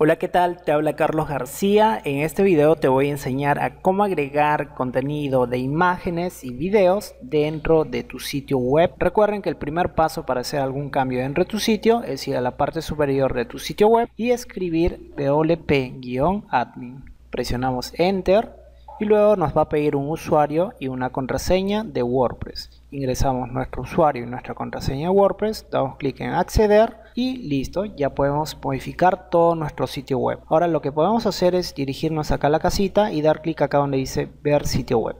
Hola, ¿qué tal? Te habla Carlos García. En este video te voy a enseñar a cómo agregar contenido de imágenes y videos dentro de tu sitio web. Recuerden que el primer paso para hacer algún cambio dentro de tu sitio es ir a la parte superior de tu sitio web y escribir wp-admin. Presionamos Enter y luego nos va a pedir un usuario y una contraseña de WordPress. Ingresamos nuestro usuario y nuestra contraseña de WordPress, damos clic en acceder y listo, ya podemos modificar todo nuestro sitio web. Ahora lo que podemos hacer es dirigirnos acá a la casita y dar clic acá donde dice ver sitio web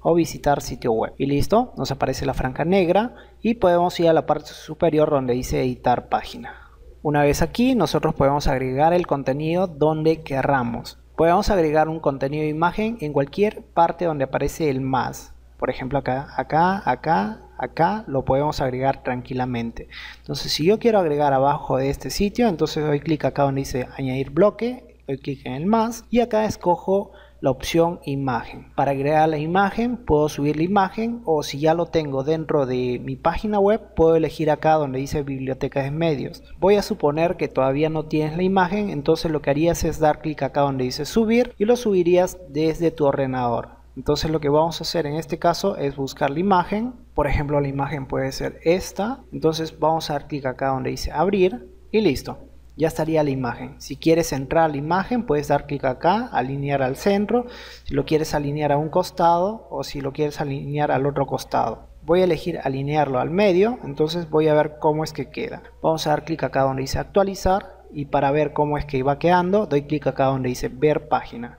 o visitar sitio web y listo, nos aparece la franja negra y podemos ir a la parte superior donde dice editar página. Una vez aquí nosotros podemos agregar el contenido donde querramos. Podemos agregar un contenido de imagen en cualquier parte donde aparece el más. Por ejemplo acá, acá, acá, acá lo podemos agregar tranquilamente. Entonces si yo quiero agregar abajo de este sitio, entonces doy clic acá donde dice añadir bloque, doy clic en el más y acá escojo la opción imagen. Para agregar la imagen puedo subir la imagen o si ya lo tengo dentro de mi página web puedo elegir acá donde dice biblioteca de medios. Voy a suponer que todavía no tienes la imagen entonces lo que harías es dar clic acá donde dice subir y lo subirías desde tu ordenador. Entonces lo que vamos a hacer en este caso es buscar la imagen. Por ejemplo la imagen puede ser esta. Entonces vamos a dar clic acá donde dice abrir y listo ya estaría la imagen. Si quieres entrar a la imagen, puedes dar clic acá, alinear al centro, si lo quieres alinear a un costado o si lo quieres alinear al otro costado. Voy a elegir alinearlo al medio, entonces voy a ver cómo es que queda. Vamos a dar clic acá donde dice actualizar y para ver cómo es que va quedando, doy clic acá donde dice ver página.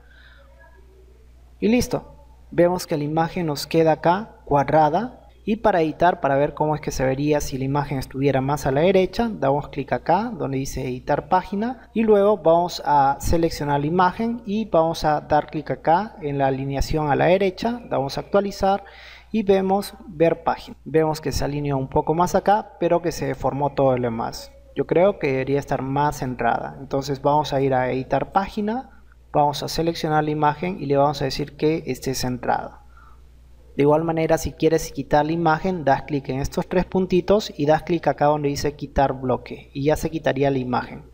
Y listo. Vemos que la imagen nos queda acá cuadrada y para editar, para ver cómo es que se vería si la imagen estuviera más a la derecha, damos clic acá donde dice editar página y luego vamos a seleccionar la imagen y vamos a dar clic acá en la alineación a la derecha, damos a actualizar y vemos ver página. Vemos que se alineó un poco más acá, pero que se formó todo lo demás. Yo creo que debería estar más centrada. Entonces vamos a ir a editar página, vamos a seleccionar la imagen y le vamos a decir que esté centrada. De igual manera, si quieres quitar la imagen, das clic en estos tres puntitos y das clic acá donde dice quitar bloque y ya se quitaría la imagen.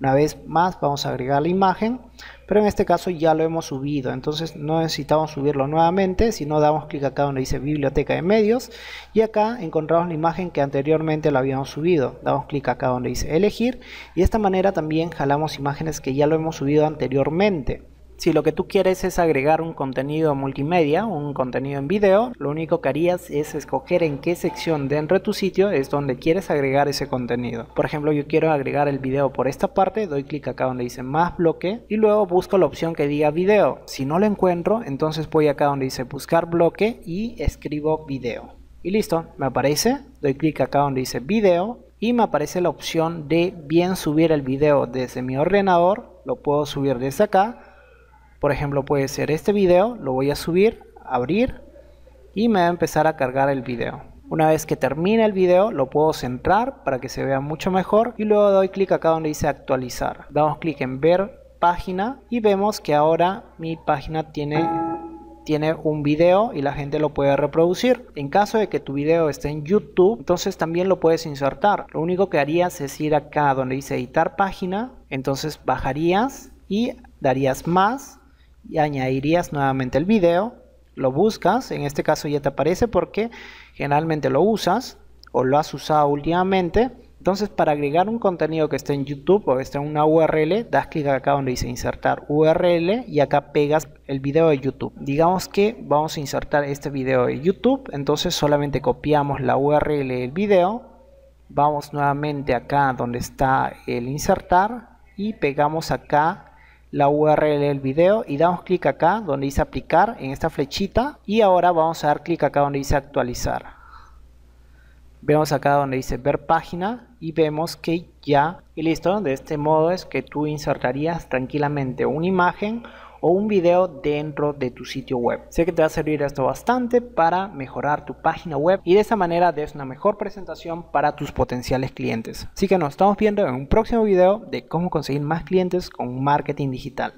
Una vez más vamos a agregar la imagen, pero en este caso ya lo hemos subido, entonces no necesitamos subirlo nuevamente, sino damos clic acá donde dice biblioteca de medios y acá encontramos la imagen que anteriormente la habíamos subido. Damos clic acá donde dice elegir y de esta manera también jalamos imágenes que ya lo hemos subido anteriormente. Si lo que tú quieres es agregar un contenido multimedia, un contenido en video, lo único que harías es escoger en qué sección dentro de tu sitio es donde quieres agregar ese contenido. Por ejemplo, yo quiero agregar el video por esta parte, doy clic acá donde dice más bloque y luego busco la opción que diga video. Si no lo encuentro, entonces voy acá donde dice buscar bloque y escribo video. Y listo, me aparece, doy clic acá donde dice video y me aparece la opción de bien subir el video desde mi ordenador, lo puedo subir desde acá por ejemplo, puede ser este video, lo voy a subir, abrir y me va a empezar a cargar el video. Una vez que termine el video, lo puedo centrar para que se vea mucho mejor y luego doy clic acá donde dice actualizar. Damos clic en ver página y vemos que ahora mi página tiene tiene un video y la gente lo puede reproducir. En caso de que tu video esté en YouTube, entonces también lo puedes insertar. Lo único que harías es ir acá donde dice editar página, entonces bajarías y darías más y añadirías nuevamente el video, lo buscas, en este caso ya te aparece porque generalmente lo usas o lo has usado últimamente. Entonces para agregar un contenido que esté en YouTube o esté en una URL, das clic acá donde dice insertar URL y acá pegas el video de YouTube. Digamos que vamos a insertar este video de YouTube, entonces solamente copiamos la URL del video, vamos nuevamente acá donde está el insertar y pegamos acá la URL del video y damos clic acá donde dice aplicar en esta flechita y ahora vamos a dar clic acá donde dice actualizar. Vemos acá donde dice ver página y vemos que ya y listo de este modo es que tú insertarías tranquilamente una imagen o un video dentro de tu sitio web. Sé que te va a servir esto bastante para mejorar tu página web y de esa manera des una mejor presentación para tus potenciales clientes. Así que nos estamos viendo en un próximo video de cómo conseguir más clientes con marketing digital.